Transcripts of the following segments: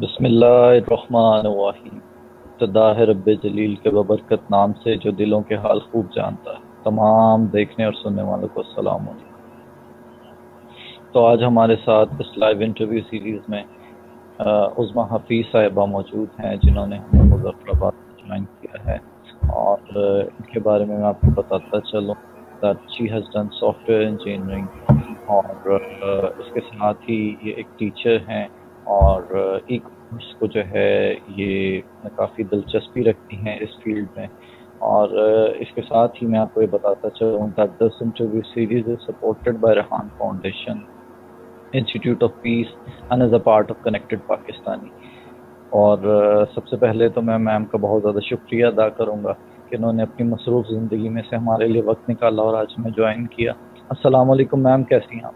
बिस्मिल्लाहिर्रहमानिर्रहीम। तदा है रब जलील के बबरकत नाम से जो दिलों के हाल खूब जानता है। तमाम देखने और सुनने वालों को सलाम तो आज हमारे साथ इस लाइव इंटरव्यू सीरीज़ में उज़मा हफीज़ साहिबा मौजूद हैं, जिन्होंने हमें मुजफ्फराबाद ज्वाइन किया है। और इनके बारे में मैं आपको बताता चलूँ that she done software engineering और इसके साथ ही ये एक टीचर हैं। और ई कॉमर्स को जो है ये काफ़ी दिलचस्पी रखती हैं इस फ़ील्ड में। और इसके साथ ही मैं आपको ये बताता चलूँ that this interview series is supported by Rehan Foundation Institute of Peace and as a part of connected Pakistani और सबसे पहले तो मैं मैम का बहुत ज़्यादा शुक्रिया अदा करूँगा कि इन्होंने अपनी मसरूफ़ ज़िंदगी में से हमारे लिए वक्त निकाला और आज हमें ज्वाइन किया। असलकुम मैम, कैसी हैं आप?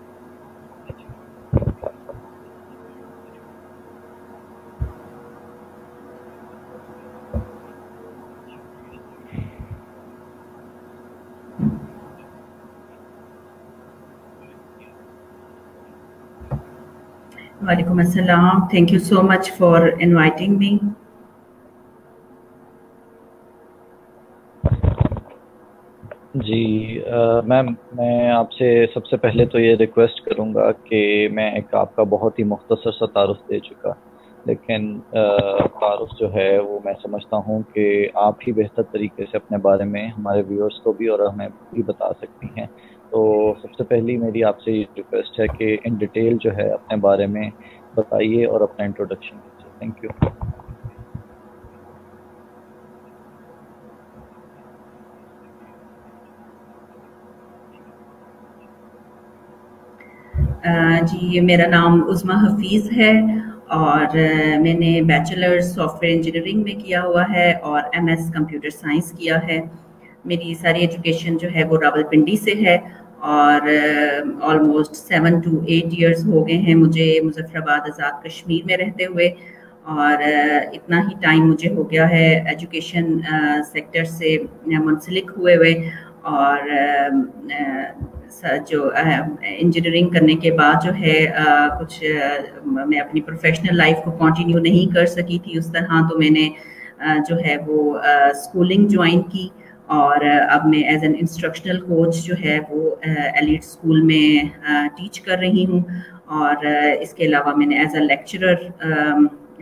Walaikum assalam. Thank you so much for inviting me. जी मैम, मैं आपसे सबसे पहले तो ये रिक्वेस्ट करूँगा कि मैं एक आपका बहुत ही मुख्तसर सा तारुफ दे चुका लेकिन तारुफ जो है वो मैं समझता हूँ कि आप ही बेहतर तरीके से अपने बारे में हमारे व्यूअर्स को भी और हमें भी बता सकती हैं तो सबसे पहली मेरी आपसे रिक्वेस्ट है कि इन डिटेल जो है अपने बारे में बताइए और अपना इंट्रोडक्शन कीजिए। थैंक यू जी मेरा नाम उज़मा हफीज़ है और मैंने बैचलर सॉफ्टवेयर इंजीनियरिंग में किया हुआ है और एमएस कंप्यूटर साइंस किया है। मेरी सारी एजुकेशन जो है वो रावलपिंडी से है और almost seven to eight years हो गए हैं मुझे मुजफ्फराबाद आज़ाद कश्मीर में रहते हुए और uh, इतना ही टाइम मुझे हो गया है एजुकेशन सेक्टर uh, से मुंसलिक हुए हुए और uh, जो इंजीनियरिंग करने के बाद जो है कुछ मैं अपनी प्रोफेशनल लाइफ को कंटिन्यू नहीं कर सकी थी उस तरह तो मैंने जो है वो स्कूलिंग ज्वाइन की। और अब मैं एज एन इंस्ट्रक्शनल कोच जो है वो एलिट स्कूल में टीच कर रही हूँ। और इसके अलावा मैंने as a lecturer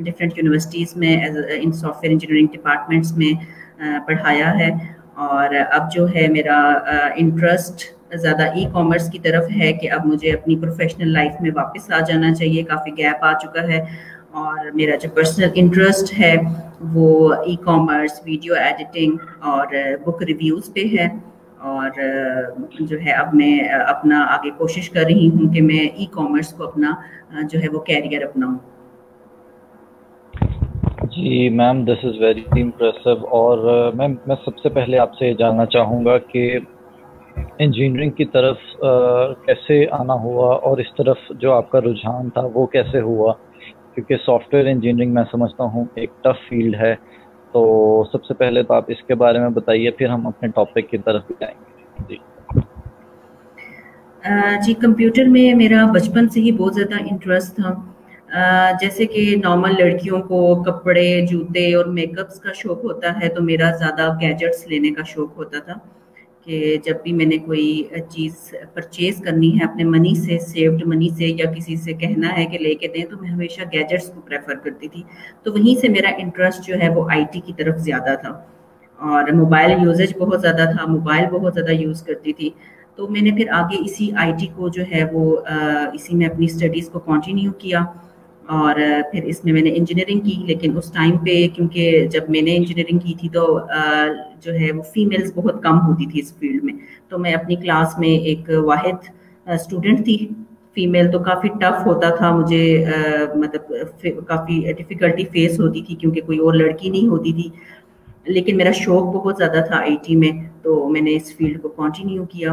different universities में as in software engineering departments में पढ़ाया है। और अब जो है मेरा इंटरेस्ट ज़्यादा ई कॉमर्स की तरफ़ है कि अब मुझे अपनी प्रोफेशनल लाइफ में वापस आ जाना चाहिए। काफ़ी गैप आ चुका है। और मेरा जो पर्सनल इंटरेस्ट है वो ई कॉमर्स वीडियो एडिटिंग और बुक रिव्यूज़ पे है। और जो है अब मैं अपना आगे कोशिश कर रही हूँ कि मैं ई कॉमर्स को अपना जो है वो कैरियर अपनाऊँ। जी ma'am this is very impressive और मैम मैं सबसे पहले आपसे ये जानना चाहूँगा कि इंजीनियरिंग की तरफ़ आ, कैसे आना हुआ और इस तरफ़ जो आपका रुझान था वो कैसे हुआ? क्योंकि सॉफ्टवेयर इंजीनियरिंग मैं समझता हूँ एक टफ फ़ील्ड है तो सबसे पहले तो आप इसके बारे में बताइए, फिर हम अपने टॉपिक की तरफ़ भी जाएँगे। जी। जी कंप्यूटर में मेरा बचपन से ही बहुत ज़्यादा इंटरेस्ट था। जैसे कि नॉर्मल लड़कियों को कपड़े, जूते और मेकअप्स का शौक होता है तो मेरा ज़्यादा गैजेट्स लेने का शौक होता था। कि जब भी मैंने कोई चीज़ परचेज करनी है, अपने मनी से सेव्ड मनी से या किसी से कहना है कि लेके दें तो मैं हमेशा गैजेट्स को प्रेफर करती थी। तो वहीं से मेरा इंटरेस्ट जो है वो आईटी की तरफ़ ज़्यादा था। और मोबाइल यूजेज बहुत ज़्यादा था मोबाइल बहुत ज़्यादा यूज़ करती थी। तो मैंने फिर आगे इसी आईटी को जो है वो इसी में अपनी स्टडीज़ को कंटिन्यू किया। और फिर इसमें मैंने इंजीनियरिंग की, लेकिन उस टाइम पे क्योंकि जब मैंने इंजीनियरिंग की थी तो जो है वो फीमेल्स बहुत कम होती थी इस फ़ील्ड में। तो मैं अपनी क्लास में एक वाहिद स्टूडेंट थी। फीमेल तो काफ़ी टफ होता था, मुझे मतलब काफ़ी डिफ़िकल्टी फेस होती थी क्योंकि कोई और लड़की नहीं होती थी। लेकिन मेरा शौक बहुत ज़्यादा था आईटी में तो मैंने इस फ़ील्ड को कंटिन्यू किया।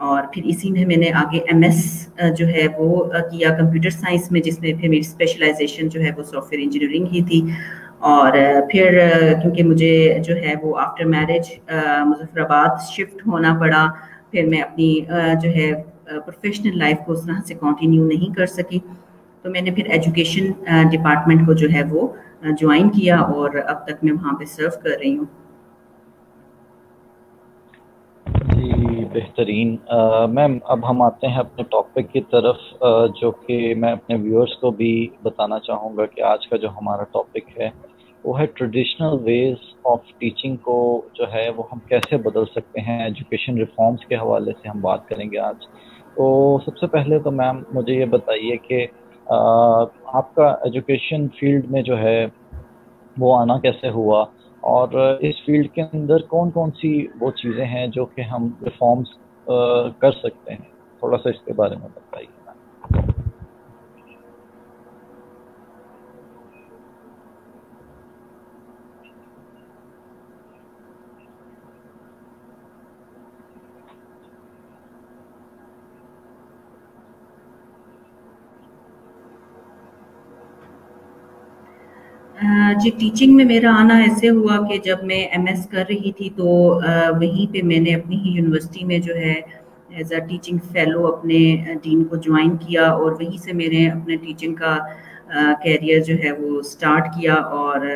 और फिर इसी में मैंने आगे एमएस जो है वो किया कंप्यूटर साइंस में, जिसमें फिर मेरी स्पेशलाइजेशन जो है वो सॉफ्टवेयर इंजीनियरिंग ही थी। और फिर क्योंकि मुझे जो है वो आफ्टर मैरिज मुजफ्फराबाद शिफ्ट होना पड़ा, फिर मैं अपनी जो है प्रोफेशनल लाइफ को उस तरह से कंटिन्यू नहीं कर सकी। तो मैंने फिर एजुकेशन डिपार्टमेंट को जो है वो ज्वाइन किया और अब तक मैं वहाँ पे सर्व कर रही हूँ जी बेहतरीन। मैम अब हम आते हैं अपने टॉपिक की तरफ़ आ, जो कि मैं अपने व्यूअर्स को भी बताना चाहूँगा कि आज का जो हमारा टॉपिक है वो है ट्रेडिशनल वेज ऑफ़ टीचिंग को जो है वो हम कैसे बदल सकते हैं? एजुकेशन रिफॉर्म्स के हवाले से हम बात करेंगे आज। तो सबसे पहले तो मैम मुझे ये बताइए कि आपका एजुकेशन फ़ील्ड में जो है वो आना कैसे हुआ? और इस फ़ील्ड के अंदर कौन कौन सी वो चीज़ें हैं जो कि हम रिफॉर्म्स कर सकते हैं? थोड़ा सा इसके बारे में बताइए। जी टीचिंग में मेरा आना ऐसे हुआ कि जब मैं एमएस कर रही थी तो वहीं पे मैंने अपनी ही यूनिवर्सिटी में जो है एज अ टीचिंग फेलो अपने डीन को ज्वाइन किया और वहीं से मैंने अपने टीचिंग का कैरियर जो है वो स्टार्ट किया और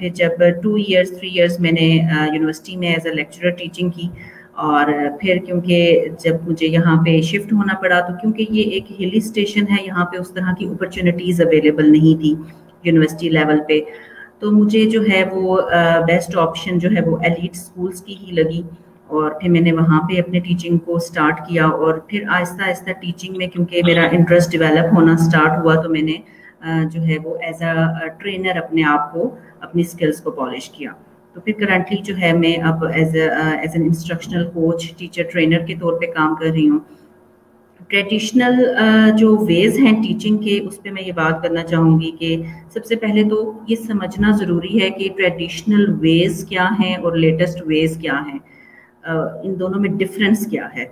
फिर जब टू इयर्स थ्री इयर्स मैंने यूनिवर्सिटी में एज अ लेक्चरर टीचिंग की और फिर क्योंकि जब मुझे यहाँ पे शिफ्ट होना पड़ा तो क्योंकि ये एक हिली स्टेशन है, यहाँ पे उस तरह की अपॉर्चुनिटीज़ अवेलेबल नहीं थी। यूनिवर्सिटी लेवल पे। तो मुझे जो है वो बेस्ट ऑप्शन जो है वो एलिट स्कूल्स की ही लगी और फिर मैंने वहाँ पे अपने टीचिंग को स्टार्ट किया और फिर आहिस्ता आहिस्ता टीचिंग में क्योंकि मेरा इंटरेस्ट डेवलप होना स्टार्ट हुआ तो मैंने जो है वो एज अ ट्रेनर अपने आप को अपनी स्किल्स को पॉलिश किया। तो फिर करंटली जो है मैं अब as as an instructional coach teacher trainer के तौर पे काम कर रही हूँ। ट्रेडिशनल जो वेज हैं टीचिंग के उस पर मैं ये बात करना चाहूँगी कि सबसे पहले तो ये समझना ज़रूरी है कि ट्रेडिशनल वेज क्या हैं और लेटेस्ट वेज क्या हैं। इन दोनों में डिफरेंस क्या है?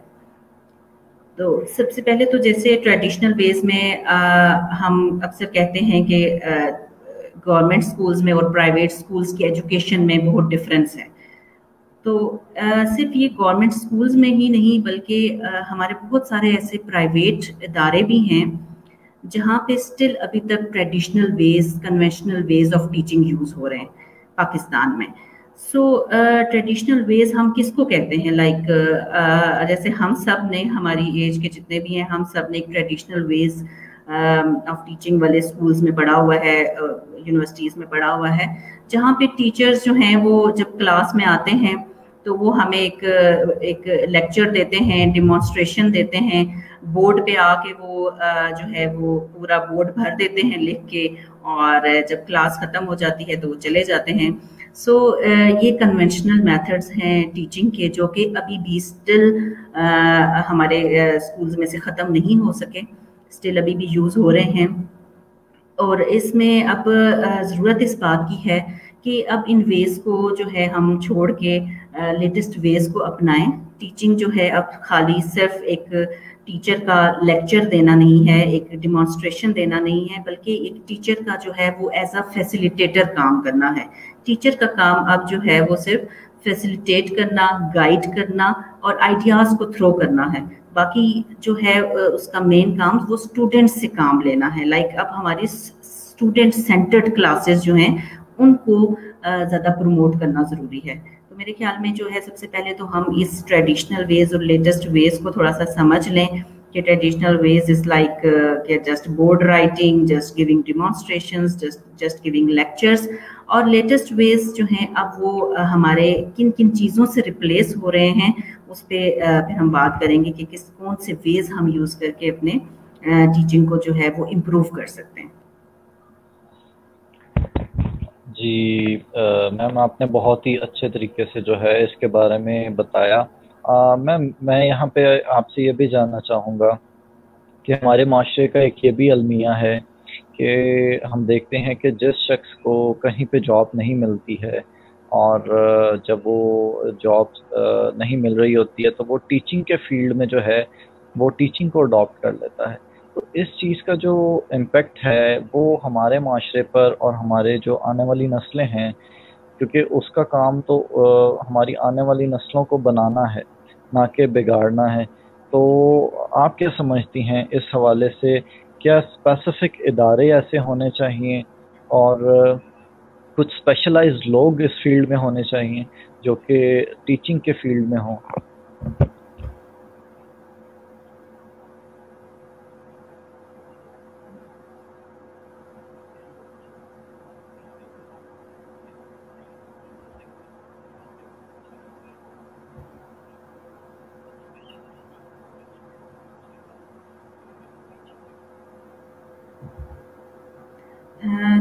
तो सबसे पहले तो जैसे ट्रेडिशनल वेज में आ, हम अक्सर कहते हैं कि गवर्नमेंट स्कूल्स में और प्राइवेट स्कूल्स की एजुकेशन में बहुत डिफरेंस है। तो आ, सिर्फ़ ये गवर्नमेंट स्कूल्स में ही नहीं बल्कि हमारे बहुत सारे ऐसे प्राइवेट इदारे भी हैं जहाँ पे स्टिल अभी तक traditional ways conventional ways of teaching use हो रहे हैं पाकिस्तान में। सो ट्रेडिशनल वेज हम किसको कहते हैं? लाइक like, uh, जैसे हम सबने हमारी एज के जितने भी हैं हम सबने एक ट्रेडिशनल वेज ऑफ़ टीचिंग वाले स्कूल्स में पढ़ा हुआ है यूनिवर्सिटीज़ uh, में पढ़ा हुआ है जहाँ पे टीचर्स जो हैं वो जब क्लास में आते हैं तो वो हमें एक एक लेक्चर देते हैं डिमॉन्स्ट्रेशन देते हैं। बोर्ड पे आके वो जो है वो पूरा बोर्ड भर देते हैं लिख के और जब क्लास ख़त्म हो जाती है तो वो चले जाते हैं। सो so, ये कन्वेंशनल मेथड्स हैं टीचिंग के जो कि अभी भी स्टिल हमारे स्कूल्स में से ख़त्म नहीं हो सके। स्टिल अभी भी यूज़ हो रहे हैं। और इसमें अब ज़रूरत इस बात की है कि अब इन वेज को जो है हम छोड़ के लेटेस्ट वेज को अपनाएँ। टीचिंग जो है, अब खाली सिर्फ़ एक टीचर का लेक्चर देना नहीं है, एक डिमॉन्स्ट्रेशन देना नहीं है, बल्कि एक टीचर का जो है, वो एज अ फैसिलिटेटर काम करना है। टीचर का काम अब जो है, वो सिर्फ़ फैसिलिटेट करना गाइड करना और आइडियाज़ को थ्रो करना है। बाकी जो है उसका मेन काम, वो स्टूडेंट से काम लेना है। लाइक like, अब हमारी स्टूडेंट सेंटर्ड क्लासेस जो हैं, उनको ज़्यादा प्रमोट करना ज़रूरी है। तो मेरे ख्याल में जो है, सबसे पहले तो हम इस ट्रेडिशनल वेज और लेटेस्ट वेज को थोड़ा सा समझ लें कि traditional ways is like just board writing just giving demonstrations just just giving lectures और लेटेस्ट वेज जो हैं, अब वो हमारे किन किन चीज़ों से रिप्लेस हो रहे हैं, उस पर फिर हम बात करेंगे कि किस, कौन से वेज हम यूज़ करके अपने टीचिंग को जो है, वो इम्प्रूव कर सकते हैं। जी मैम आपने बहुत ही अच्छे तरीके से जो है इसके बारे में बताया। मैम, मैं यहाँ पे आपसे ये भी जानना चाहूँगा कि हमारे माशरे का एक ये भी अलमिया है कि हम देखते हैं कि जिस शख्स को कहीं पे जॉब नहीं मिलती है और जब वो जॉब नहीं मिल रही होती है तो वो टीचिंग के फ़ील्ड में जो है वो टीचिंग को अडॉप्ट कर लेता है। तो इस चीज़ का जो इम्पेक्ट है वो हमारे माशरे पर और हमारे जो आने वाली नस्लें हैं क्योंकि उसका काम तो आ, हमारी आने वाली नस्लों को बनाना है ना कि बिगाड़ना है। तो आप क्या समझती हैं इस हवाले से क्या स्पेसिफिक इदारे ऐसे होने चाहिए और कुछ स्पेशलाइज्ड लोग इस फ़ील्ड में होने चाहिए जो कि टीचिंग के फ़ील्ड में हों?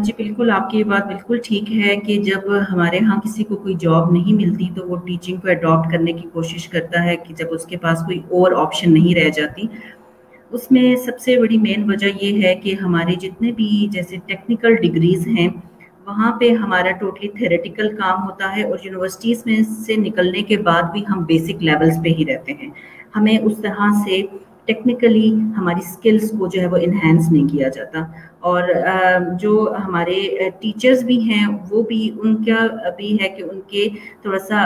जी बिल्कुल, आपकी ये बात बिल्कुल ठीक है कि जब हमारे यहाँ किसी को कोई जॉब नहीं मिलती तो वो टीचिंग को अडॉप्ट करने की कोशिश करता है कि जब उसके पास कोई और ऑप्शन नहीं रह जाती। उसमें सबसे बड़ी मेन वजह ये है कि हमारे जितने भी जैसे टेक्निकल डिग्रीज़ हैं, वहाँ पे हमारा टोटली थ्योरेटिकल काम होता है और यूनिवर्सिटीज़ में से निकलने के बाद भी हम बेसिक लेवल्स पे ही रहते हैं। हमें उस तरह से टेक्निकली हमारी स्किल्स को जो है वो इन्हेंस नहीं किया जाता। और जो हमारे टीचर्स भी हैं, वो भी, उनका भी है कि उनके थोड़ा सा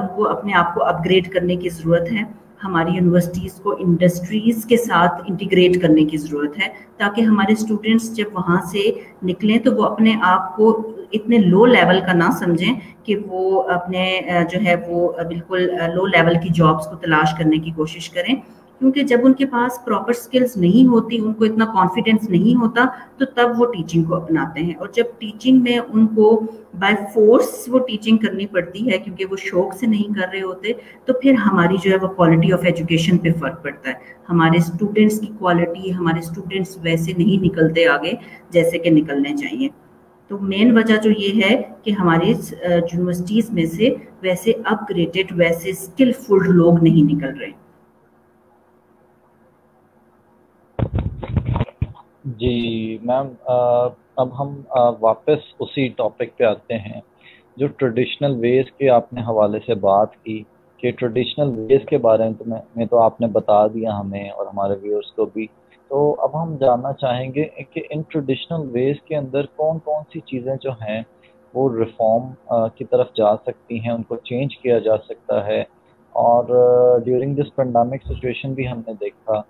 उनको अपने आप को अपग्रेड करने की ज़रूरत है। हमारी यूनिवर्सिटीज़ को इंडस्ट्रीज़ के साथ इंटीग्रेट करने की ज़रूरत है, ताकि हमारे स्टूडेंट्स जब वहाँ से निकलें तो वो अपने आप को इतने लो लेवल का ना समझें कि वो अपने जो है वो बिल्कुल लो लेवल की जॉब्स को तलाश करने की कोशिश करें। क्योंकि जब उनके पास प्रॉपर स्किल्स नहीं होती, उनको इतना कॉन्फिडेंस नहीं होता तो तब वो टीचिंग को अपनाते हैं। और जब टीचिंग में उनको बाय फोर्स वो टीचिंग करनी पड़ती है, क्योंकि वो शौक से नहीं कर रहे होते तो फिर हमारी जो है वो क्वालिटी ऑफ़ एजुकेशन पे फ़र्क पड़ता है। हमारे स्टूडेंट्स की क्वालिटी हमारे स्टूडेंट्स वैसे नहीं निकलते आगे जैसे कि निकलने चाहिए। तो मेन वजह जो ये है कि हमारी यूनिवर्सिटीज़ में से वैसे अपग्रेडेड वैसे स्किलफुल लोग नहीं निकल रहे। जी, मैम अब हम वापस उसी टॉपिक पे आते हैं, जो ट्रेडिशनल वेज के आपने हवाले से बात की, कि ट्रेडिशनल वेज के बारे में तो मैं तो आपने बता दिया हमें और हमारे व्यूअर्स को भी। तो अब हम जानना चाहेंगे कि इन ट्रेडिशनल वेज के अंदर कौन कौन सी चीज़ें जो हैं, वो रिफॉर्म की तरफ़ जा सकती हैं, उनको चेंज किया जा सकता है। और ड्यूरिंग दिस पेंडामिक सिचुएशन भी हमने देखा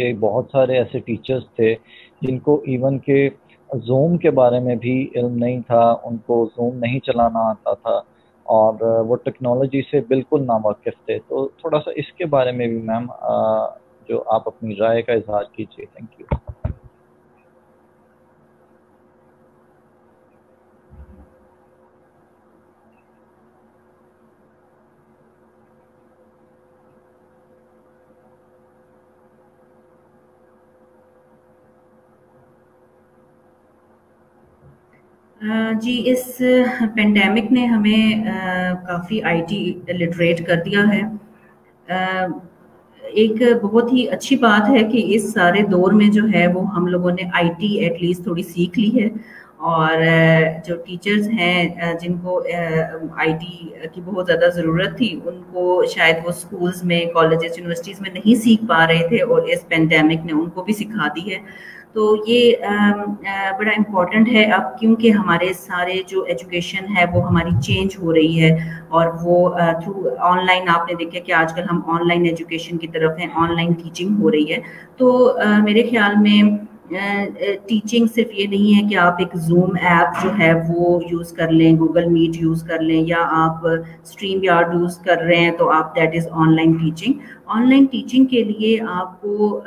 कि बहुत सारे ऐसे टीचर्स थे जिनको इवन के जूम के बारे में भी इल्म नहीं था, उनको जूम नहीं चलाना आता था और वो टेक्नोलॉजी से बिल्कुल नावाकिफ थे। तो थोड़ा सा इसके बारे में भी मैम जो आप अपनी राय का इजहार कीजिए। थैंक यू जी, इस पेंडेमिक ने हमें काफ़ी आईटी लिटरेट कर दिया है। एक बहुत ही अच्छी बात है कि इस सारे दौर में जो है, वो हम लोगों ने आईटी एटलीस्ट थोड़ी सीख ली है। और जो टीचर्स हैं जिनको आईटी की बहुत ज़्यादा ज़रूरत थी, उनको शायद वो स्कूल्स में कॉलेजेस यूनिवर्सिटीज़ में नहीं सीख पा रहे थे और इस पेंडेमिक ने उनको भी सिखा दी है। तो ये बड़ा इम्पोर्टेंट है अब क्योंकि हमारे सारे जो एजुकेशन है वो हमारी चेंज हो रही है और वो थ्रू ऑनलाइन आपने देखा कि आजकल हम ऑनलाइन एजुकेशन की तरफ़ हैं ऑनलाइन टीचिंग हो रही है। तो मेरे ख्याल में टीचिंग सिर्फ़ ये नहीं है कि आप एक जूम ऐप जो है वो यूज़ कर लें गूगल मीट यूज़ कर लें या आप स्ट्रीम यार्ड यूज़ कर रहे हैं तो आप that is online teaching online teaching के लिए आपको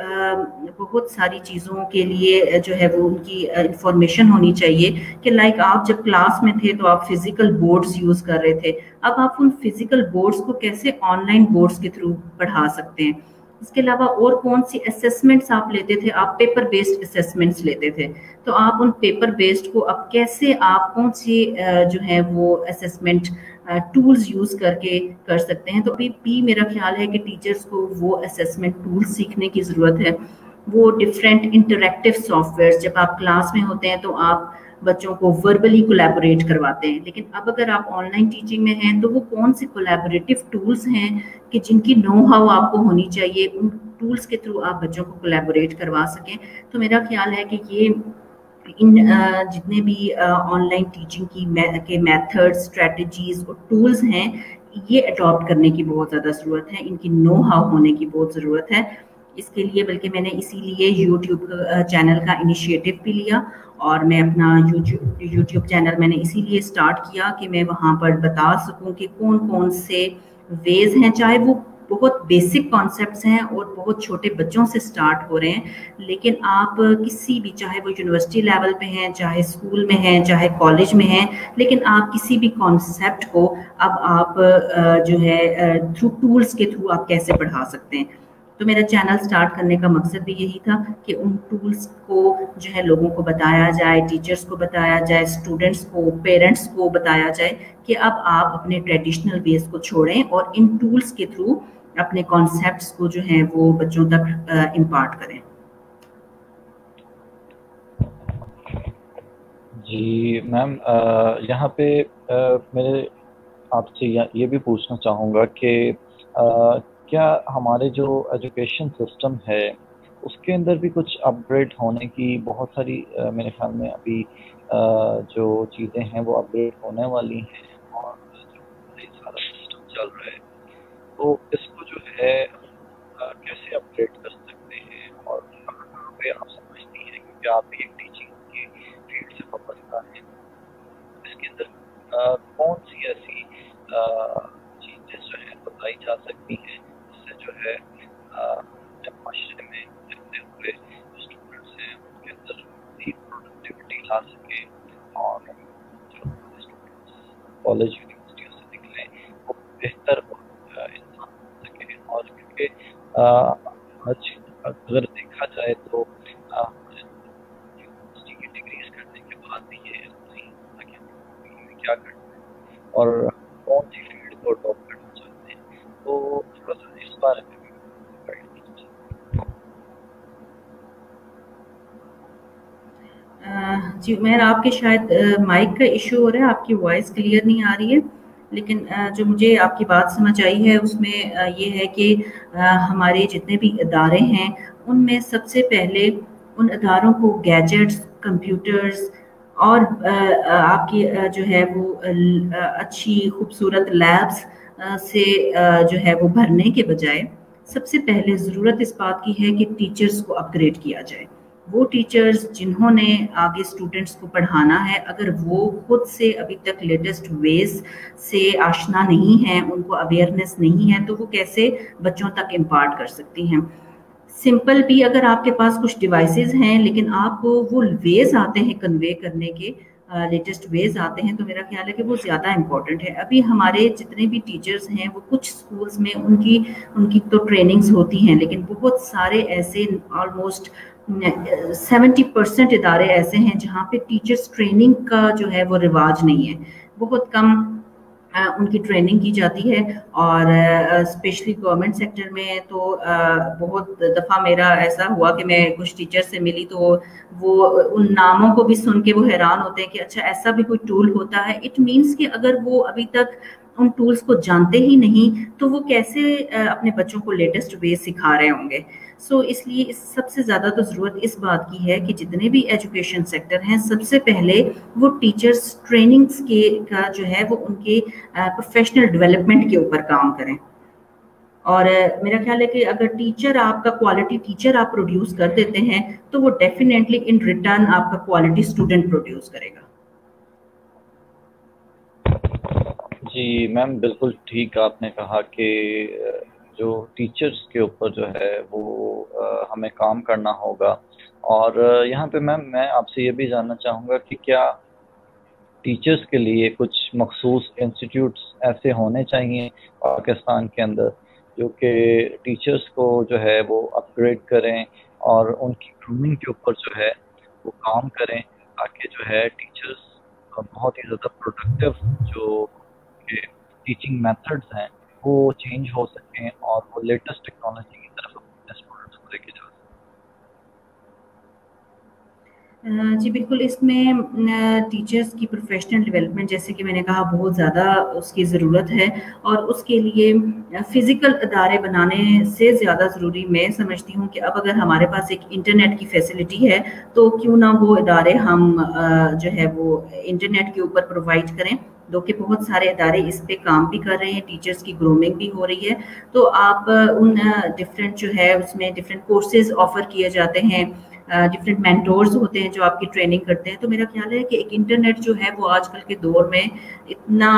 बहुत सारी चीज़ों के लिए जो है वो उनकी इंफॉर्मेशन होनी चाहिए कि लाइक आप जब क्लास में थे तो आप फ़िज़िकल बोर्ड्स यूज़ कर रहे थे। अब आप उन फ़िज़िकल बोर्ड्स को कैसे ऑनलाइन बोर्ड्स के थ्रू पढ़ा सकते हैं? इसके अलावा और कौन सी असेसमेंट्स आप लेते थे? आप पेपर बेस्ड असेसमेंट्स लेते थे। तो आप उन पेपर बेस्ड को अब कैसे आप कौन सी जो है वो असेसमेंट टूल्स यूज़ करके कर सकते हैं? तो अभी भी मेरा ख्याल है कि टीचर्स को वो असेसमेंट टूल्स सीखने की ज़रूरत है। वो डिफरेंट इंटरेक्टिव सॉफ्टवेयर जब आप क्लास में होते हैं तो आप बच्चों को वर्बली कोलैबोरेट करवाते हैं। लेकिन अब अगर आप ऑनलाइन टीचिंग में हैं तो वो कौन से कोलैबोरेटिव टूल्स हैं कि जिनकी नो हाउ आपको होनी चाहिए? उन टूल्स के थ्रू आप बच्चों को कोलैबोरेट करवा सकें। तो मेरा ख्याल है कि ये इन जितने भी ऑनलाइन टीचिंग की के मेथड्स स्ट्रेटजीज और टूल्स हैं, ये अडॉप्ट करने की बहुत ज़्यादा ज़रूरत है। इनकी नो हाउ होने की बहुत ज़रूरत है। इसके लिए, बल्कि मैंने इसीलिए यूट्यूब चैनल का इनिशिएटिव भी लिया और मैं अपना यूट्यूब यूट्यूब चैनल मैंने इसीलिए स्टार्ट किया कि मैं वहाँ पर बता सकूँ कि कौन कौन से वेज हैं, चाहे वो बहुत बेसिक कॉन्सेप्ट्स हैं और बहुत छोटे बच्चों से स्टार्ट हो रहे हैं, लेकिन आप किसी भी, चाहे वो यूनिवर्सिटी लेवल पे हैं, चाहे स्कूल में हैं, चाहे कॉलेज में हैं, लेकिन आप किसी भी कॉन्सेप्ट को अब आप जो है थ्रू टूल्स के थ्रू आप कैसे पढ़ा सकते हैं। तो मेरा चैनल स्टार्ट करने का मकसद भी यही था कि उन टूल्स को जो है लोगों को बताया जाए टीचर्स को बताया जाए स्टूडेंट्स को पेरेंट्स को बताया जाए कि अब आप अपने ट्रेडिशनल बेस को छोड़ें और इन टूल्स के थ्रू अपने कॉन्सेप्ट्स को जो है वो बच्चों तक इम्पार्ट करें। जी मैम यहाँ पे आ, मेरे आपसे ये भी पूछना चाहूँगा कि क्या हमारे जो एजुकेशन सिस्टम है, उसके अंदर भी कुछ अपग्रेड होने की बहुत सारी मेरे ख्याल में अभी जो चीज़ें हैं वो अपग्रेड होने वाली हैं और सारा सिस्टम चल रहा है। तो इसको जो है कैसे अपग्रेड कर सकते हैं और पे आप समझती हैं क्योंकि आप भी एक टीचिंग की फ़ील्ड से वाबस्ता है? इसके अंदर कौन सी ऐसी चीज़ें जो है बताई जा सकती हैं जो है माशरे में रहते हुए स्टूडेंट्स हैं, उनके अंदर भी प्रोडक्टिविटी ला सके और जो स्टूडेंट्स कॉलेज यूनिवर्सिटियों से निकले, वो बेहतर इंसान बन सके। और क्योंकि आज अगर देखा जाए तो यूनिवर्सिटी की डिग्रीज करने के बाद भी ये नहीं होता कि क्या करना है? और कौन सी फ़ील्ड को अडॉप्ट करना चाहते हैं तो थोड़ा सा इस बारे में जी मैं आपके शायद माइक का इशू हो रहा है, आपकी वॉइस क्लियर नहीं आ रही है, लेकिन जो मुझे आपकी बात समझ आई है, उसमें ये है कि हमारे जितने भी इदारे हैं, उनमें सबसे पहले उन इदारों को गैजेट्स कंप्यूटर्स और आपकी जो है वो अच्छी खूबसूरत लैब्स से जो है वो भरने के बजाय, सबसे पहले ज़रूरत इस बात की है कि टीचर्स को अपग्रेड किया जाए। वो टीचर्स जिन्होंने आगे स्टूडेंट्स को पढ़ाना है, अगर वो खुद से अभी तक लेटेस्ट वेज से आशना नहीं है, उनको अवेयरनेस नहीं है तो वो कैसे बच्चों तक इम्पार्ट कर सकती हैं? सिंपल भी अगर आपके पास कुछ डिवाइसेस हैं, लेकिन आपको वो वेज आते हैं कन्वे करने के लेटेस्ट वेज आते हैं तो मेरा ख्याल है कि वो ज़्यादा इम्पोर्टेंट है। अभी हमारे जितने भी टीचर्स हैं, वो कुछ स्कूल्स में उनकी उनकी तो ट्रेनिंग्स होती हैं, लेकिन बहुत सारे ऐसे ऑलमोस्ट सेवेंटी परसेंट इदारे ऐसे हैं जहाँ पे टीचर्स ट्रेनिंग का जो है वो रिवाज नहीं है। बहुत कम उनकी ट्रेनिंग की जाती है और स्पेशली गवर्नमेंट सेक्टर में तो बहुत दफ़ा मेरा ऐसा हुआ कि मैं कुछ टीचर से मिली तो वो उन नामों को भी सुन के वो हैरान होते हैं कि अच्छा ऐसा भी कोई टूल होता है। इट मीन्स कि अगर वो अभी तक उन टूल्स को जानते ही नहीं तो वो कैसे अपने बच्चों को लेटेस्ट वे सिखा रहे होंगे? सो इसलिए इस सबसे ज़्यादा तो ज़रूरत इस बात की है कि जितने भी एजुकेशन सेक्टर हैं, सबसे पहले वो टीचर्स ट्रेनिंग्स के का जो है, वो उनके प्रोफेशनल डेवलपमेंट के ऊपर काम करें। और मेरा ख्याल है कि अगर टीचर आपका क्वालिटी टीचर आप प्रोड्यूस कर देते हैं तो वो डेफिनेटली इन रिटर्न आपका क्वालिटी स्टूडेंट प्रोड्यूस करेगा। जी, मैम, बिल्कुल ठीक आपने कहा कि जो टीचर्स के ऊपर जो है, वो हमें काम करना होगा। और यहाँ पे मैम, मैं आपसे ये भी जानना चाहूँगा कि क्या टीचर्स के लिए कुछ मखसूस इंस्टीट्यूट्स ऐसे होने चाहिए पाकिस्तान के अंदर, जो कि टीचर्स को जो है वो अपग्रेड करें और उनकी ग्रूमिंग के ऊपर जो है वो काम करें, ताकि जो है टीचर्स बहुत ही ज़्यादा प्रोडक्टिव जो टीचिंग मेथड्स हैं, वो चेंज हो सकें और वो लेटेस्ट टेक्नोलॉजी लेके जा जी, बिल्कुल इसमें टीचर्स की प्रोफेशनल डेवलपमेंट जैसे कि मैंने कहा, बहुत ज़्यादा उसकी ज़रूरत है और उसके लिए फ़िज़िकल अदारे बनाने से ज़्यादा ज़रूरी मैं समझती हूँ कि अब अगर हमारे पास एक इंटरनेट की फैसिलिटी है तो क्यों ना वो इदारे हम जो है वो इंटरनेट के ऊपर प्रोवाइड करें। दो के बहुत सारे इदारे इस पे काम भी कर रहे हैं टीचर्स की ग्रूमिंग भी हो रही है। तो आप उन डिफरेंट जो है उसमें डिफरेंट कोर्सेज ऑफ़र किए जाते हैं डिफरेंट मैंटोर्स होते हैं जो आपकी ट्रेनिंग करते हैं। तो मेरा ख्याल है कि एक इंटरनेट जो है वो आजकल के दौर में इतना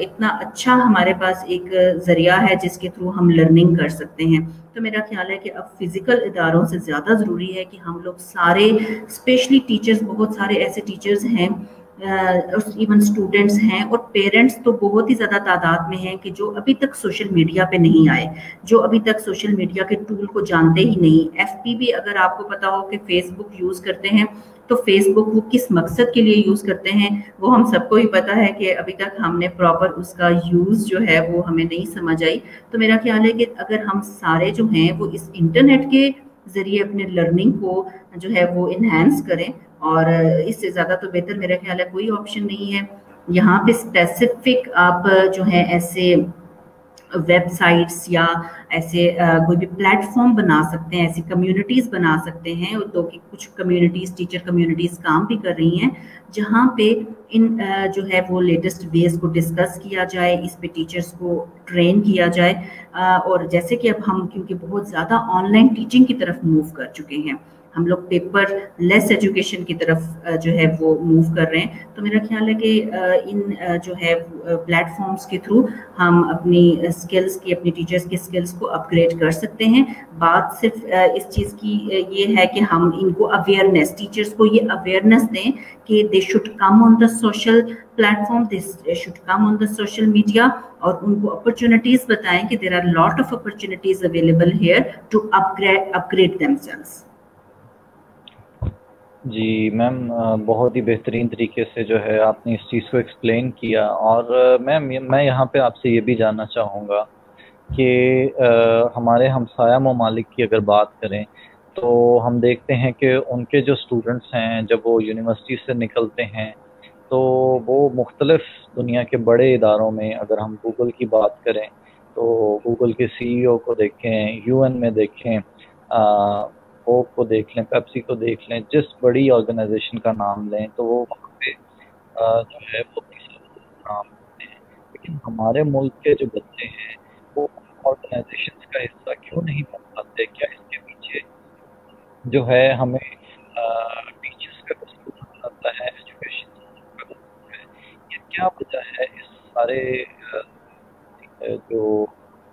इतना अच्छा हमारे पास एक ज़रिया है जिसके थ्रू हम लर्निंग कर सकते हैं। तो मेरा ख्याल है कि अब फ़िज़िकल इदारों से ज़्यादा ज़रूरी है कि हम लोग सारे स्पेशली टीचर्स बहुत सारे ऐसे टीचर्स हैं इवन स्टूडेंट्स हैं और पेरेंट्स तो बहुत ही ज़्यादा तादाद में हैं कि जो अभी तक सोशल मीडिया पे नहीं आए, जो अभी तक सोशल मीडिया के टूल को जानते ही नहीं। एफ़ भी अगर आपको पता हो कि फेसबुक यूज़ करते हैं तो फेसबुक वो किस मकसद के लिए यूज़ करते हैं, वो हम सबको ही पता है कि अभी तक हमने प्रॉपर उसका यूज़ जो है वो हमें नहीं समझ आई। तो मेरा ख्याल है कि अगर हम सारे जो हैं वो इस इंटरनेट के ज़रिए अपने लर्निंग को जो है वो इन्हेंस करें और इससे ज़्यादा तो बेहतर मेरा ख्याल है कोई ऑप्शन नहीं है। यहाँ पे स्पेसिफिक आप जो है ऐसे वेबसाइट्स या ऐसे कोई भी प्लेटफॉर्म बना सकते हैं, ऐसी कम्युनिटीज़ बना सकते हैं और तो कि कुछ कम्युनिटीज़ टीचर कम्युनिटीज़ काम भी कर रही हैं, जहाँ पे इन जो है वो लेटेस्ट वेज को डिस्कस किया जाए, इस पे टीचर्स को ट्रेन किया जाए और जैसे कि अब हम, क्योंकि बहुत ज़्यादा ऑनलाइन टीचिंग की तरफ़ मूव कर चुके हैं हम लोग पेपर लेस एजुकेशन की तरफ़ जो है वो मूव कर रहे हैं। तो मेरा ख्याल है कि इन जो है प्लेटफॉर्म्स के थ्रू हम अपनी स्किल्स की, अपनी टीचर्स की स्किल्स को अपग्रेड कर सकते हैं। बात सिर्फ़ इस चीज़ की ये है कि हम इनको अवेयरनेस टीचर्स को ये अवेयरनेस दें कि they should come on the social platform they should come on the social media और उनको अपॉर्चुनिटीज़ बताएँ कि there are lot of opportunities available here to upgrade upgrade themselves ji, ma'am बहुत ही बेहतरीन तरीके से जो है आपने इस चीज़ को एक्सप्लेन किया और, मैम मैं यहाँ पे आपसे ये भी जानना चाहूँगा कि हमारे हमसाया ममालिक की अगर बात करें तो हम देखते हैं कि उनके जो स्टूडेंट्स हैं, जब वो यूनिवर्सिटी से निकलते हैं तो वो मुख्तलफ़ दुनिया के बड़े इदारों में अगर हम गूगल की बात करें तो गूगल के सीईओ को देखें यूएन में देखें कोक को देख लें पेप्सी को देख लें, जिस बड़ी ऑर्गेनाइजेशन का नाम लें तो वो वहाँ पे जो है वो नाम हैं। लेकिन हमारे मुल्क के जो बच्चे हैं, वो ऑर्गेनाइजेशन का हिस्सा क्यों नहीं बन पाते? क्या इसके पीछे जो है हमें टीचर्स का कसूर आता है एजुकेशन का है? ये क्या वजह है? इस सारे जो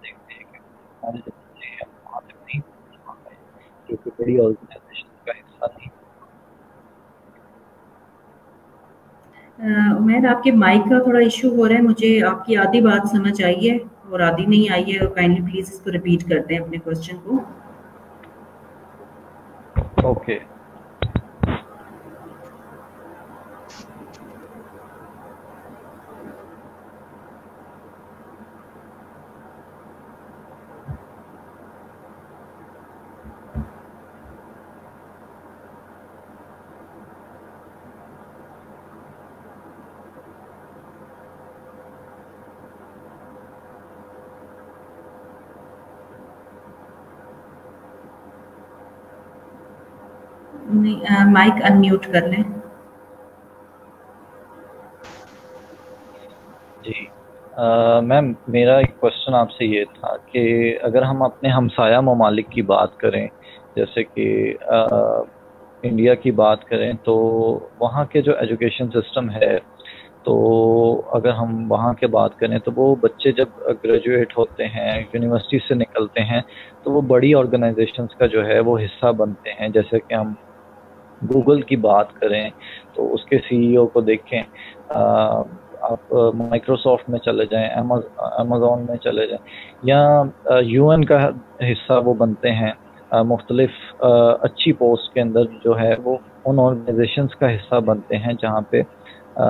देखते हैं हमारे जो बच्चे हैं वहाँ तक नहीं जो कि बड़ी ऑर्गेनाइजेशन का हिस्सा नहीं उमेद आपके माइक का थोड़ा इशू हो रहा है मुझे आपकी आधी बात समझ आई है और आधी नहीं आई है काइंडली प्लीज़ इसको रिपीट करते हैं अपने क्वेश्चन को ओके okay. माइक अनम्यूट कर लें। मैम मेरा एक क्वेश्चन आपसे ये था कि अगर हम अपने हमसाया ममालिक की बात करें जैसे कि आ, इंडिया की बात करें तो वहाँ के जो एजुकेशन सिस्टम है तो अगर हम वहाँ के बात करें तो वो बच्चे जब ग्रेजुएट होते हैं यूनिवर्सिटी से निकलते हैं तो वो बड़ी ऑर्गेनाइजेशंस का जो है वो हिस्सा बनते हैं। जैसे कि हम गूगल की बात करें तो उसके सीईओ को देखें आ, आप माइक्रोसॉफ्ट में चले जाएँ अमेजोन में चले जाएँ या यूएन का हिस्सा वो बनते हैं मुख्तलिफ़ अच्छी पोस्ट के अंदर जो है वो उन ऑर्गेनाइजेशंस का हिस्सा बनते हैं जहाँ पे आ,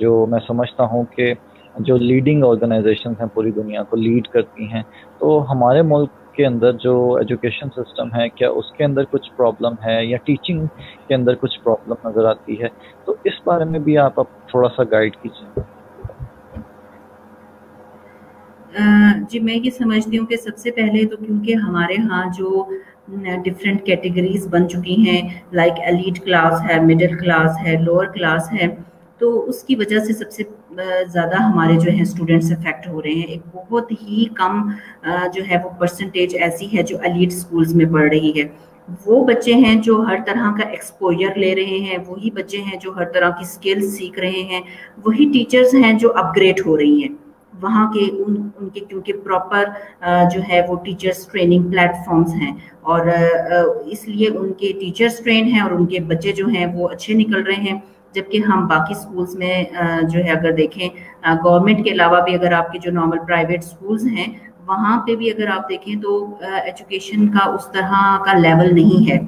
जो मैं समझता हूँ कि जो लीडिंग ऑर्गेनाइजेशन हैं पूरी दुनिया को लीड करती हैं तो हमारे मुल्क के अंदर जो एजुकेशन सिस्टम है, क्या उसके अंदर कुछ प्रॉब्लम है या टीचिंग के अंदर कुछ प्रॉब्लम नज़र आती है? तो इस बारे में भी आप अब थोड़ा सा गाइड कीजिए जी, मैं ये समझती हूँ कि सबसे पहले तो क्योंकि हमारे यहाँ जो डिफरेंट कैटेगरीज बन चुकी हैं लाइक एलिट क्लास है मिडिल क्लास है लोअर क्लास है तो उसकी वजह से सबसे ज़्यादा हमारे जो है स्टूडेंट्स अफेक्ट हो रहे हैं। एक बहुत ही कम जो है वो परसेंटेज ऐसी है जो अलीट स्कूल्स में पढ़ रही है। वो बच्चे हैं जो हर तरह का एक्सपोजर ले रहे हैं, वही बच्चे हैं जो हर तरह की स्किल्स सीख रहे हैं, वही टीचर्स हैं जो अपग्रेड हो रही हैं। वहाँ के उन, उनके, क्योंकि प्रॉपर जो है वो टीचर्स ट्रेनिंग प्लेटफॉर्म्स हैं और इसलिए उनके टीचर्स ट्रेन हैं और उनके बच्चे जो हैं वो अच्छे निकल रहे हैं। जबकि हम बाकी स्कूल्स में जो है अगर देखें गवर्नमेंट के अलावा भी अगर आपके जो नॉर्मल प्राइवेट स्कूल्स हैं वहाँ पे भी अगर आप देखें तो एजुकेशन का उस तरह का लेवल नहीं है।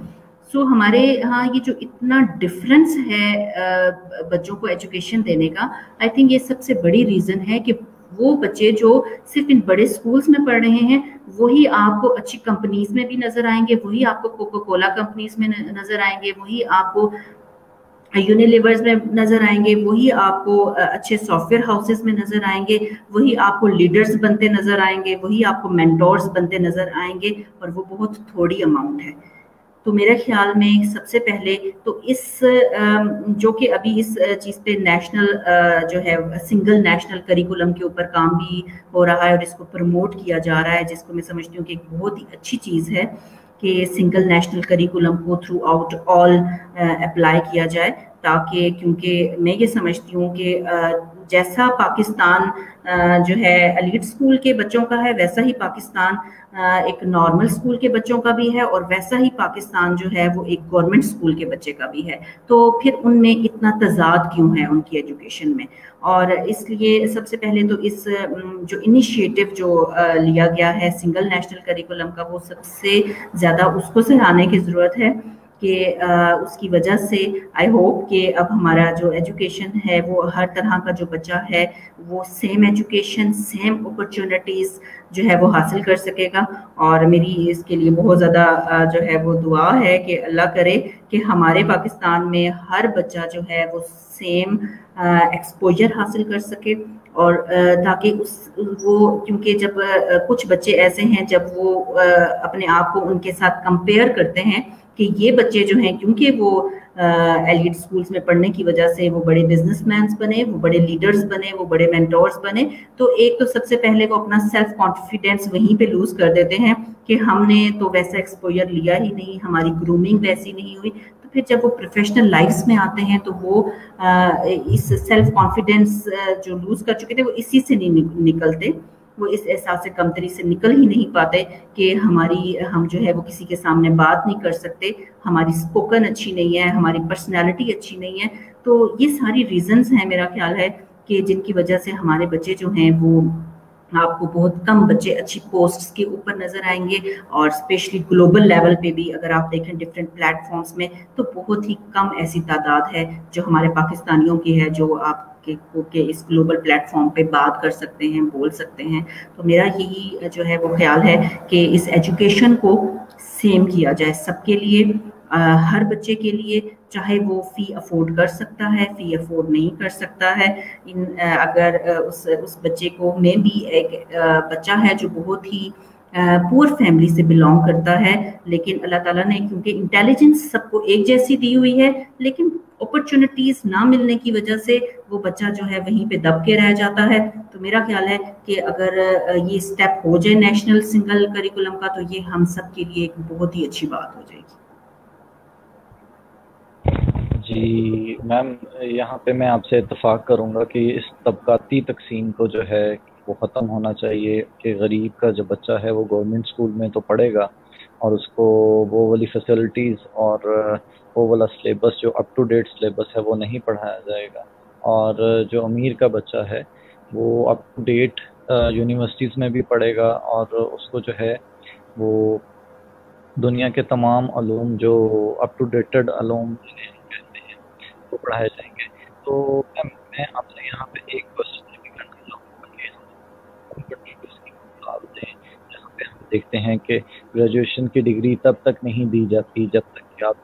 सो so, हमारे यहाँ ये जो इतना डिफरेंस है बच्चों को एजुकेशन देने का आई थिंक ये सबसे बड़ी रीज़न है कि वो बच्चे जो सिर्फ़ इन बड़े स्कूल्स में पढ़ रहे हैं वही आपको अच्छी कंपनीज़ में भी नज़र आएँगे वही आपको कोको कोला कंपनीज़ में नज़र आएँगे वही आपको यूनिलीवर्स में नज़र आएँगे, वही आपको अच्छे सॉफ्टवेयर हाउसेस में नज़र आएँगे, वही आपको लीडर्स बनते नज़र आएँगे, वही आपको मेंटोर्स बनते नज़र आएँगे, और वो बहुत थोड़ी अमाउंट है। तो मेरे ख्याल में सबसे पहले तो इस जो कि अभी इस चीज़ पे नेशनल जो है सिंगल नेशनल करिकुलम के ऊपर काम भी हो रहा है और इसको प्रमोट किया जा रहा है, जिसको मैं समझती हूँ कि एक बहुत ही अच्छी चीज़ है। कि सिंगल नेशनल करिकुलम को थ्रू आउट ऑल अप्लाई किया जाए, ताकि, क्योंकि मैं ये समझती हूँ कि जैसा पाकिस्तान जो है अलीट स्कूल के बच्चों का है, वैसा ही पाकिस्तान एक नॉर्मल स्कूल के बच्चों का भी है और वैसा ही पाकिस्तान जो है, वो एक गवर्नमेंट स्कूल के बच्चे का भी है। तो फिर उनमें इतना तजाद क्यों है उनकी एजुकेशन में? और इसलिए सबसे पहले तो इस जो इनिशिएटिव जो लिया गया है सिंगल नेशनल करिकुलम का, वो सबसे ज़्यादा उसको सराहने की ज़रूरत है। कि उसकी वजह से आई होप कि अब हमारा जो एजुकेशन है, वो हर तरह का जो बच्चा है, वो सेम एजुकेशन सेम अपॉर्चुनिटीज़ जो है वो हासिल कर सकेगा। और मेरी इसके लिए बहुत ज़्यादा जो है वो दुआ है कि अल्लाह करे कि हमारे पाकिस्तान में हर बच्चा जो है वो सेम एक्सपोजर हासिल कर सके। और ताकि उस, वो, क्योंकि जब कुछ बच्चे ऐसे हैं जब वो अपने आप को उनके साथ कंपेयर करते हैं कि ये बच्चे जो हैं क्योंकि वो एलिट स्कूल्स में पढ़ने की वजह से वो बड़े बिजनेसमैन बने वो बड़े लीडर्स बने वो बड़े मेंटोर्स बने तो एक तो सबसे पहले वो अपना सेल्फ कॉन्फिडेंस वहीं पे लूज कर देते हैं कि हमने तो वैसा एक्सपोजर लिया ही नहीं हमारी ग्रूमिंग वैसी नहीं हुई। तो फिर जब वो प्रोफेशनल लाइफ में आते हैं तो वो आ, इस सेल्फ कॉन्फिडेंस जो लूज कर चुके थे वो इसी से नहीं निकलते। वो इस एहसास कमतरी से निकल ही नहीं पाते कि हमारी, हम जो है वो किसी के सामने बात नहीं कर सकते। हमारी स्पोकन अच्छी नहीं है, हमारी पर्सनैलिटी अच्छी नहीं है। तो ये सारी रीजंस हैं मेरा ख्याल है कि जिनकी वजह से हमारे बच्चे जो हैं वो आपको बहुत कम बच्चे अच्छी पोस्ट्स के ऊपर नज़र आएँगे और स्पेशली ग्लोबल लेवल पे भी अगर आप देखें डिफरेंट प्लेटफॉर्म्स में तो बहुत ही कम ऐसी तादाद है जो हमारे पाकिस्तानियों की है, जो आप के, के इस ग्लोबल प्लेटफॉर्म पे बात कर सकते हैं बोल सकते हैं। तो मेरा यही जो है वो ख्याल है कि इस एजुकेशन को सेम किया जाए। सबके लिए आ, हर बच्चे के लिए चाहे वो फ़ी अफोर्ड कर सकता है फ़ी अफोर्ड नहीं कर सकता है। इन अगर उस उस बच्चे को में भी एक बच्चा है जो बहुत ही पुअर फैमिली से बिलोंग करता है, लेकिन अल्लाह ताला ने क्योंकि इंटेलिजेंस सबको एक जैसी दी हुई है, लेकिन अपॉर्चुनिटीज़ ना मिलने की वजह से वो बच्चा जो है वहीं पे दब के रह जाता है। तो मेरा ख्याल है कि अगर ये स्टेप हो जाए नेशनल सिंगल करिकुलम का तो ये हम सब के लिए एक बहुत ही अच्छी बात हो जाएगी। जी, मैम, यहाँ पे मैं आपसे इतफाक़ करूँगा कि इस तबकाती तकसीम को जो है वो ख़त्म होना चाहिए कि गरीब का जो बच्चा है, वो गवर्नमेंट स्कूल में तो पढ़ेगा और उसको वो वाली फैसिलिटीज़ और, वो वाला सिलेबस जो अप टू डेट सिलेबस है, वो नहीं पढ़ाया जाएगा। और जो अमीर का बच्चा है, वो अप टू डेट यूनिवर्सिटीज़ में भी पढ़ेगा और उसको जो है, वो दुनिया के तमाम अलूम जो अप टू डेटेड अलूम कहते हैं, वो पढ़ाए जाएँगे। तो मैं आपसे यहाँ पे एक क्वेश्चन जहाँ पे हम देखते हैं कि ग्रेजुएशन की डिग्री तब तक नहीं दी जाती जब तक कि आप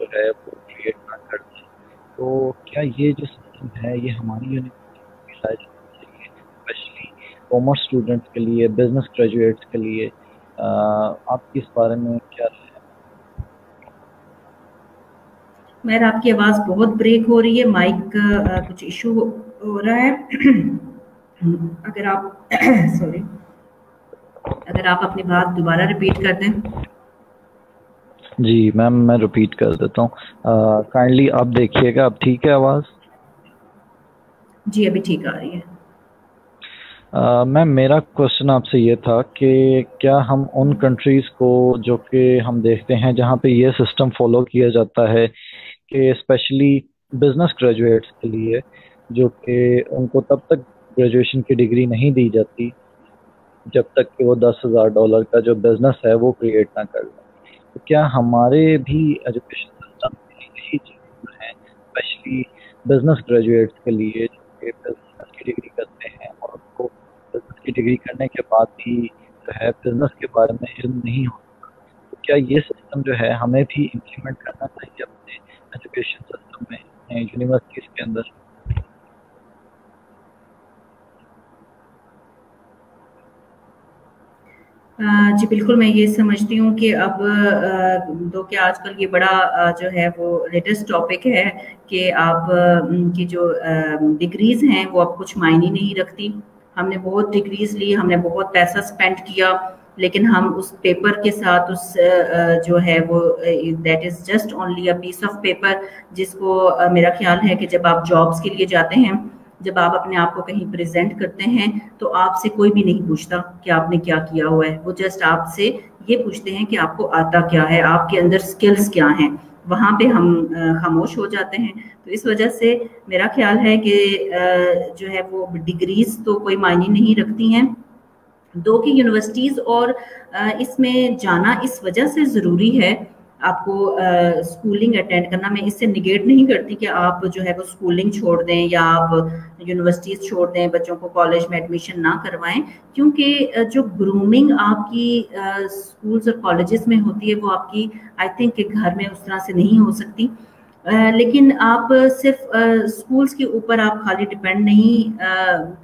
जो है वो क्रिएट ना कर दें। तो क्या ये जो सिस्टम है, ये हमारी यूनिवर्सिटी स्पेशली कॉमर्स स्टूडेंट्स के लिए बिज़नेस ग्रेजुएट्स के लिए आप इस बारे में क्या मेरा आपकी आवाज़ बहुत ब्रेक हो रही है माइक का कुछ इशू हो रहा है। अगर आप सॉरी अगर आप अपनी बात दोबारा रिपीट कर दें। जी मैम मैं रिपीट कर देता हूँ। काइंडली आप देखिएगा अब ठीक है आवाज़? जी अभी ठीक आ रही है। मैम मेरा क्वेश्चन आपसे ये था कि क्या हम उन कंट्रीज़ को जो कि हम देखते हैं जहाँ पे ये सिस्टम फॉलो किया जाता है कि स्पेशली बिज़नेस ग्रेजुएट्स के लिए जो कि उनको तब तक ग्रेजुएशन की डिग्री नहीं दी जाती जब तक कि वो दस हज़ार डॉलर का जो बिज़नेस है, वो क्रिएट ना कर लें। तो क्या हमारे भी एजुकेशन सिस्टम में यही चीज़ है स्पेशली बिज़नेस ग्रेजुएट्स के लिए जो कि बिज़नेस की डिग्री करते हैं और उनको बिज़नेस की डिग्री करने के बाद भी जो है बिज़नेस के बारे में इल्म नहीं होता तो क्या ये सिस्टम जो है हमें भी इम्प्लीमेंट करना चाहिए अपने एजुकेशन सिस्टम में यूनिवर्सिटीज़ के अंदर? जी, बिल्कुल मैं ये समझती हूँ कि अब दो, कि आजकल ये बड़ा जो है वो लेटेस्ट टॉपिक है कि आप की जो डिग्रीज हैं वो अब कुछ मायने नहीं रखती। हमने बहुत डिग्रीज ली, हमने बहुत पैसा स्पेंड किया, लेकिन हम उस पेपर के साथ उस जो है वो that is just only a piece of paper जिसको मेरा ख्याल है कि जब आप जॉब्स के लिए जाते हैं जब आप अपने आप को कहीं प्रेजेंट करते हैं तो आपसे कोई भी नहीं पूछता कि आपने क्या किया हुआ है। वो जस्ट आपसे ये पूछते हैं कि आपको आता क्या है, आपके अंदर स्किल्स क्या हैं। वहाँ पे हम खामोश हो जाते हैं। तो इस वजह से मेरा ख्याल है कि जो है वो डिग्रीज तो कोई मायने नहीं रखती हैं। दो की यूनिवर्सिटीज़ और इसमें जाना इस वजह से ज़रूरी है आपको स्कूलिंग अटेंड करना। मैं इससे निगेट नहीं करती कि आप जो है वो स्कूलिंग छोड़ दें या आप यूनिवर्सिटीज़ छोड़ दें, बच्चों को कॉलेज में एडमिशन ना करवाएँ। क्योंकि जो ग्रूमिंग आपकी स्कूल्स और कॉलेजेस में होती है, वो आपकी आई थिंक घर में उस तरह से नहीं हो सकती। लेकिन आप सिर्फ़ स्कूल्स के ऊपर आप खाली डिपेंड नहीं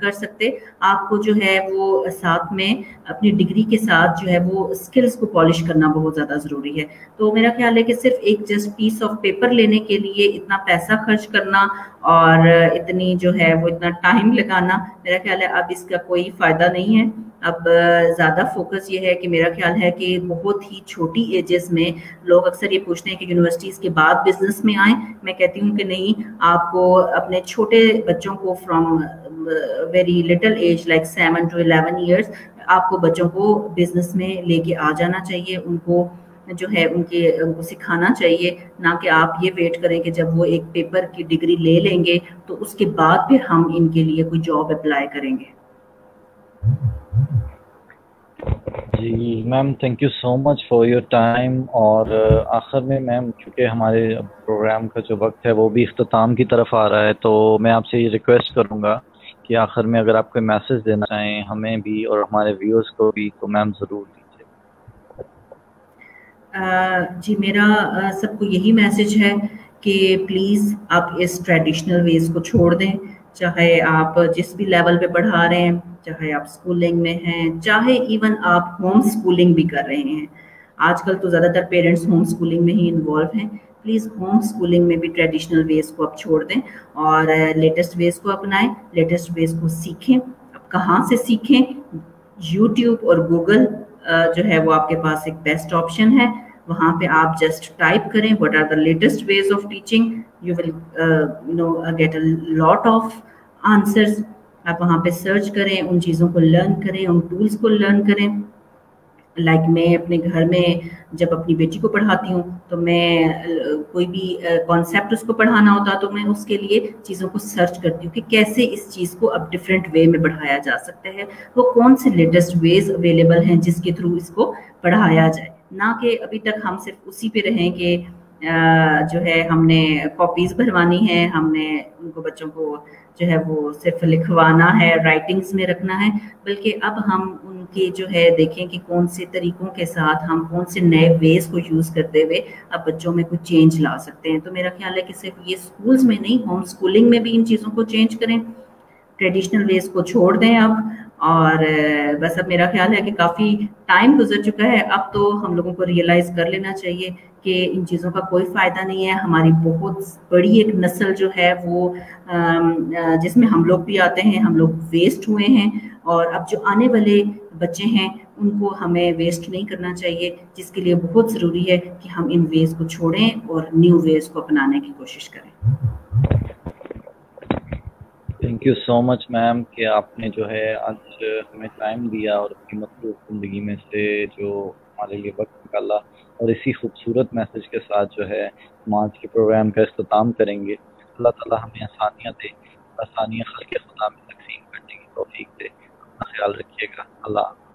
कर सकते। आपको जो है वो साथ में अपनी डिग्री के साथ जो है वो स्किल्स को पॉलिश करना बहुत ज़्यादा ज़रूरी है। तो मेरा ख्याल है कि सिर्फ़ एक जस्ट पीस ऑफ़ पेपर लेने के लिए इतना पैसा खर्च करना और इतनी जो है वो इतना टाइम लगाना, मेरा ख्याल है अब इसका कोई फ़ायदा नहीं है। अब ज़्यादा फोकस ये है कि मेरा ख्याल है कि बहुत ही छोटी एजेस में लोग अक्सर ये पूछते हैं कि यूनिवर्सिटीज़ के बाद बिज़नेस में आए। मैं कहती हूँ कि नहीं, आपको अपने छोटे बच्चों को from very little age like seven to eleven years आपको बच्चों को बिज़नेस में लेके आ जाना चाहिए। उनको जो है, उनके, उनको सिखाना चाहिए। ना कि आप ये वेट करें कि जब वो एक पेपर की डिग्री ले लेंगे तो उसके बाद फिर हम इनके लिए कोई जॉब अप्लाई करेंगे। जी, ma'am thank you so much for your time और आखिर में मैम, चूँकि हमारे प्रोग्राम का जो वक्त है वो भी अख्ताम की तरफ़ आ रहा है तो मैं आपसे ये रिक्वेस्ट करूँगा कि आखिर में अगर आप कोई मैसेज देना चाहें हमें भी और हमारे व्यूअर्स को भी तो मैम ज़रूर दीजिए। जी, मेरा सबको यही मैसेज है कि प्लीज़ आप इस ट्रेडिशनल वेज को छोड़ दें। चाहे आप जिस भी लेवल पे पढ़ा रहे हैं, चाहे आप स्कूलिंग में हैं, चाहे इवन आप होम स्कूलिंग भी कर रहे हैं। आजकल तो ज़्यादातर पेरेंट्स होम स्कूलिंग में ही इन्वॉल्व हैं। प्लीज़ होम स्कूलिंग में भी ट्रेडिशनल वेज को आप छोड़ दें और लेटेस्ट वेज को अपनाएँ लेटेस्ट वेज को सीखें। अब कहाँ से सीखें? यूट्यूब और गूगल जो है वो आपके पास एक बेस्ट ऑप्शन है। वहाँ पे आप जस्ट टाइप करें what are the latest ways of teaching you will you know get a lot of answers आप वहाँ पे सर्च करें, उन चीज़ों को लर्न करें, उन टूल्स को लर्न करें। लाइक like मैं अपने घर में जब अपनी बेटी को पढ़ाती हूँ तो मैं कोई भी कॉन्सेप्ट उसको पढ़ाना होता तो मैं उसके लिए चीज़ों को सर्च करती हूँ कि कैसे इस चीज़ को अब डिफरेंट वे में बढ़ाया जा सकता है। वो कौन से लेटेस्ट वेज अवेलेबल हैं जिसके थ्रू इसको पढ़ाया जाए। ना कि अभी तक हम सिर्फ़ उसी पे रहें कि जो है हमने कॉपीज भरवानी है, हमने उनको बच्चों को जो है वो सिर्फ़ लिखवाना है राइटिंग्स में रखना है, बल्कि अब हम उनके जो है देखें कि कौन से तरीकों के साथ हम कौन से नए वेज को यूज़ करते हुए अब बच्चों में कुछ चेंज ला सकते हैं। तो मेरा ख्याल है कि सिर्फ़ ये स्कूल्स में नहीं होम स्कूलिंग में भी इन चीज़ों को चेंज करें। ट्रेडिशनल वेज को छोड़ दें अब और बस अब मेरा ख्याल है कि काफ़ी टाइम गुजर चुका है। अब तो हम लोगों को रियलाइज़ कर लेना चाहिए कि इन चीज़ों का कोई फ़ायदा नहीं है। हमारी बहुत बड़ी एक नस्ल जो है वो जिसमें हम लोग भी आते हैं, हम लोग वेस्ट हुए हैं और अब जो आने वाले बच्चे हैं, उनको हमें वेस्ट नहीं करना चाहिए, जिसके लिए बहुत ज़रूरी है कि हम इन वेज को छोड़ें और न्यू वेज को अपनाने की कोशिश करें। Thank you so much ma'am कि आपने जो है आज हमें टाइम दिया और अपनी मतलब ज़िंदगी में से जो हमारे लिए वक्त निकाला और इसी खूबसूरत मैसेज के साथ जो है हम आज के प्रोग्राम का अख्ताम करेंगे। अल्लाह ताला हमें आसानियाँ दे, आसानियाँ खल के खुदा में तकसीम करने की तोफ़ी दे। अपना ख्याल रखिएगा। अल्लाह